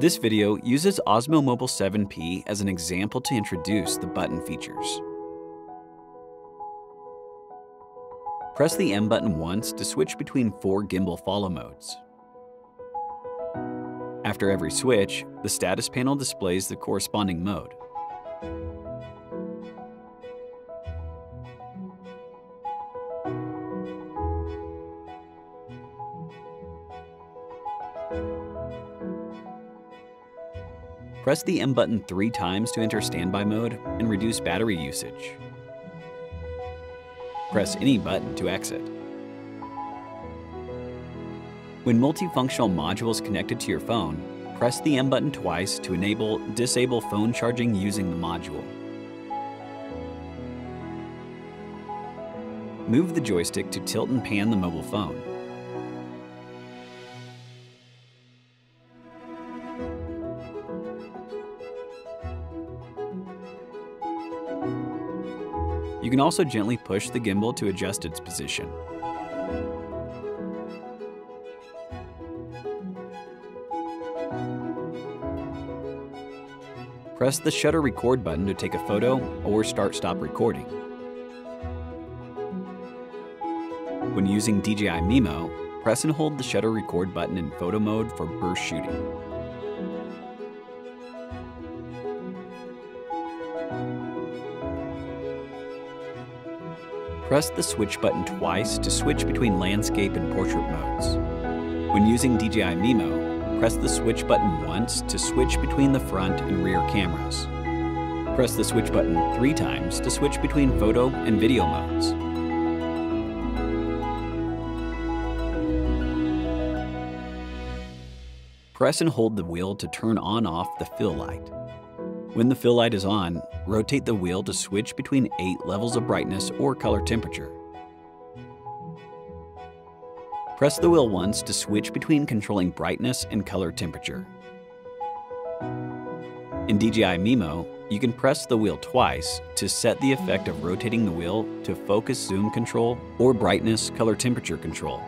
This video uses Osmo Mobile 7P as an example to introduce the button features. Press the M button once to switch between four gimbal follow modes. After every switch, the status panel displays the corresponding mode. Press the M button three times to enter standby mode and reduce battery usage. Press any button to exit. When multifunctional module is connected to your phone, press the M button twice to enable disable phone charging using the module. Move the joystick to tilt and pan the mobile phone. You can also gently push the gimbal to adjust its position. Press the shutter record button to take a photo or start stop recording. When using DJI Mimo, press and hold the shutter record button in photo mode for burst shooting. Press the switch button twice to switch between landscape and portrait modes. When using DJI Mimo, press the switch button once to switch between the front and rear cameras. Press the switch button three times to switch between photo and video modes. Press and hold the wheel to turn on off the fill light. When the fill light is on, rotate the wheel to switch between 8 levels of brightness or color temperature. Press the wheel once to switch between controlling brightness and color temperature. In DJI Mimo, you can press the wheel twice to set the effect of rotating the wheel to focus zoom control or brightness color temperature control.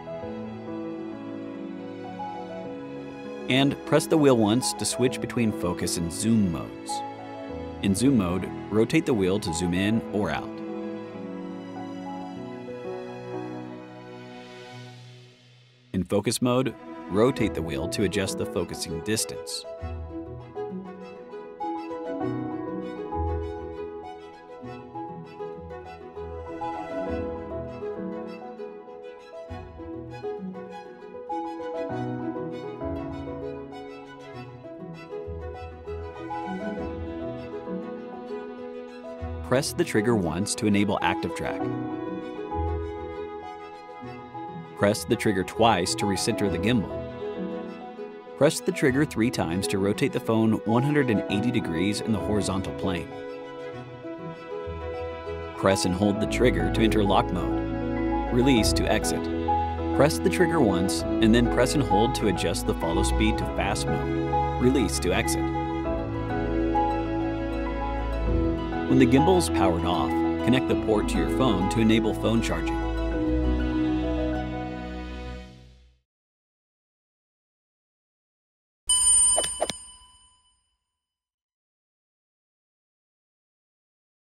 And press the wheel once to switch between focus and zoom modes. In zoom mode, rotate the wheel to zoom in or out. In focus mode, rotate the wheel to adjust the focusing distance. Press the trigger once to enable active track. Press the trigger twice to recenter the gimbal. Press the trigger three times to rotate the phone 180 degrees in the horizontal plane. Press and hold the trigger to enter lock mode. Release to exit. Press the trigger once and then press and hold to adjust the follow speed to fast mode. Release to exit. When the gimbal is powered off, connect the port to your phone to enable phone charging.